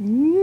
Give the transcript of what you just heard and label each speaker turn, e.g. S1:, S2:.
S1: Mm.